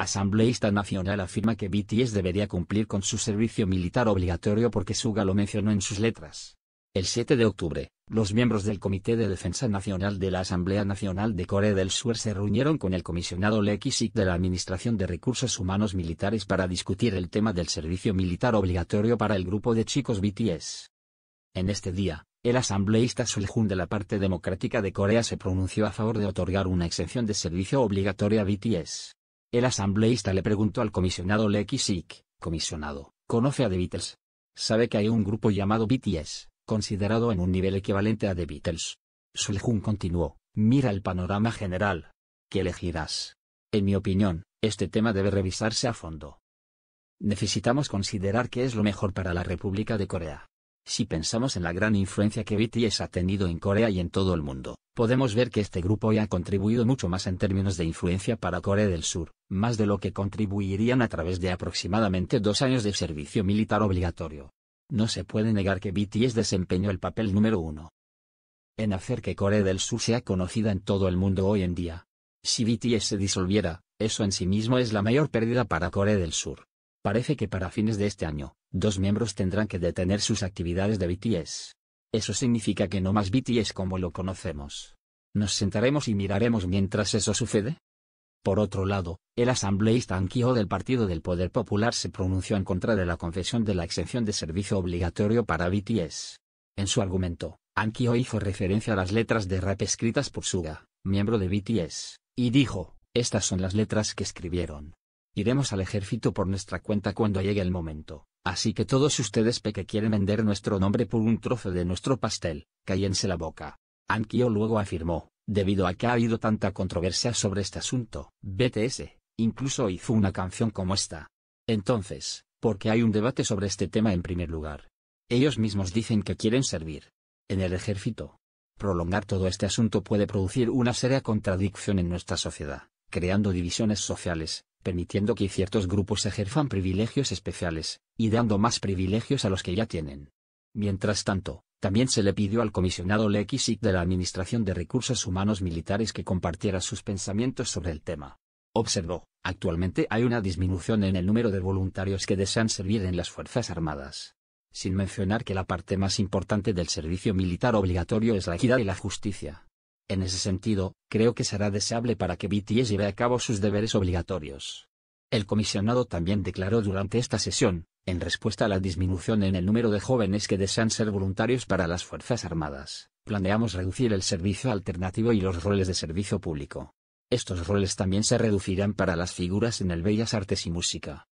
asambleísta nacional afirma que BTS debería cumplir con su servicio militar obligatorio porque Suga lo mencionó en sus letras. El 7 de octubre, los miembros del Comité de Defensa Nacional de la Asamblea Nacional de Corea del Sur se reunieron con el comisionado Lee Ki-sik de la Administración de Recursos Humanos Militares para discutir el tema del servicio militar obligatorio para el grupo de chicos BTS. En este día, el asambleísta Sul-jun de la parte democrática de Corea se pronunció a favor de otorgar una exención de servicio obligatoria a BTS. El asambleísta le preguntó al comisionado Lee Ki-sik, comisionado, ¿conoce a The Beatles? ¿Sabe que hay un grupo llamado BTS, considerado en un nivel equivalente a The Beatles? Sul-jun continuó, mira el panorama general. ¿Qué elegirás? En mi opinión, este tema debe revisarse a fondo. Necesitamos considerar qué es lo mejor para la República de Corea. Si pensamos en la gran influencia que BTS ha tenido en Corea y en todo el mundo, podemos ver que este grupo ya ha contribuido mucho más en términos de influencia para Corea del Sur, más de lo que contribuirían a través de aproximadamente dos años de servicio militar obligatorio. No se puede negar que BTS desempeñó el papel número uno en hacer que Corea del Sur sea conocida en todo el mundo hoy en día. Si BTS se disolviera, eso en sí mismo es la mayor pérdida para Corea del Sur. Parece que para fines de este año, dos miembros tendrán que detener sus actividades de BTS. Eso significa que no más BTS como lo conocemos. ¿Nos sentaremos y miraremos mientras eso sucede? Por otro lado, el asambleísta Ankyo del Partido del Poder Popular se pronunció en contra de la confesión de la exención de servicio obligatorio para BTS. En su argumento, Ankyo hizo referencia a las letras de rap escritas por Suga, miembro de BTS, y dijo, estas son las letras que escribieron. Iremos al ejército por nuestra cuenta cuando llegue el momento. Así que todos ustedes que quieren vender nuestro nombre por un trozo de nuestro pastel, cállense la boca. Ankyo luego afirmó, debido a que ha habido tanta controversia sobre este asunto, BTS, incluso hizo una canción como esta. Entonces, ¿por qué hay un debate sobre este tema en primer lugar? Ellos mismos dicen que quieren servir. En el ejército. Prolongar todo este asunto puede producir una seria contradicción en nuestra sociedad, creando divisiones sociales, permitiendo que ciertos grupos ejerzan privilegios especiales, y dando más privilegios a los que ya tienen. Mientras tanto, también se le pidió al comisionado Lekisik de la Administración de Recursos Humanos Militares que compartiera sus pensamientos sobre el tema. Observó, actualmente hay una disminución en el número de voluntarios que desean servir en las Fuerzas Armadas. Sin mencionar que la parte más importante del servicio militar obligatorio es la equidad y la justicia. En ese sentido, creo que será deseable para que BTS lleve a cabo sus deberes obligatorios. El comisionado también declaró durante esta sesión, en respuesta a la disminución en el número de jóvenes que desean ser voluntarios para las Fuerzas Armadas, planeamos reducir el servicio alternativo y los roles de servicio público. Estos roles también se reducirán para las figuras en el Bellas Artes y Música.